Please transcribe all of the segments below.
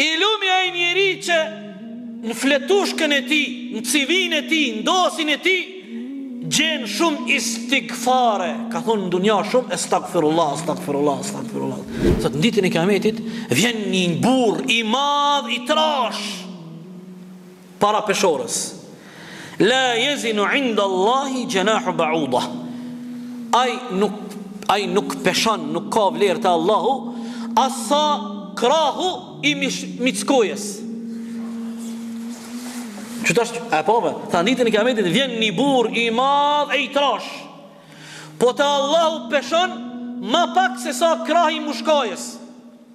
I lumi ai njeri që në fletushkën e tij, në CV-në e tij, në dosjen e tij gjen shumë istighfare, ka thonë në dunja shumë estagfirullah, estagfirullah, estagfirullah. Sot në ditën e Kiametit vjen një burr i madh i trashë. para peshores. La yazinu inda Allahi janahu ba'udah. Ai nuk ai nuk peshon, nuk ka vlerë te Allahu as sa krahu i mickojës. Që tash, e po ve, në ditën e kiametit, vjen një burrë i madh e i trashë. Po te Allahu peshon, ma pak se sa krahi i mushkajës.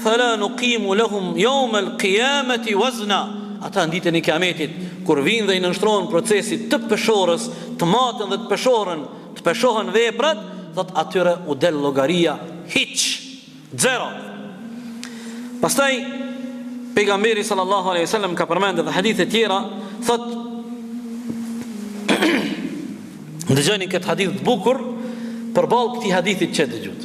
Fela nuqimu lahum yawm al-qiyamati wazna. Ata në ditën e Kiametit, kur vijnë dhe i nënshtrohen procesit të peshorës, të maten dhe të peshoren, të peshohen veprat, thotë atyre u del llogaria hiç. Zero. Pastaj pejgamberi sallallahu alaihi wasallam ka përmendur edhe hadithe tjera, thotë Dëgjoni këtë hadith të bukur përballë këtij hadithit që dëgjuat.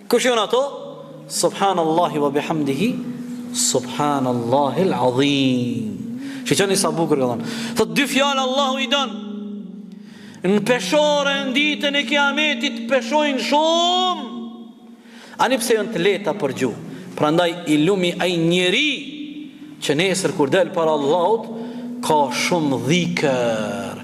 Kush jonë ato? Subhanallahi wa bihamdihi, Subhanallahil Azim. Shiqoni sa bukur ka thonë. Thotë dy fjalë Allahu i don. Në peshore në ditën e Kiametit peshojnë shumë. Ani pse jonë të lehta për gjuhë. Prandaj i lumi ai njeri që nesër kur del para Allahut ka shumë dhikër.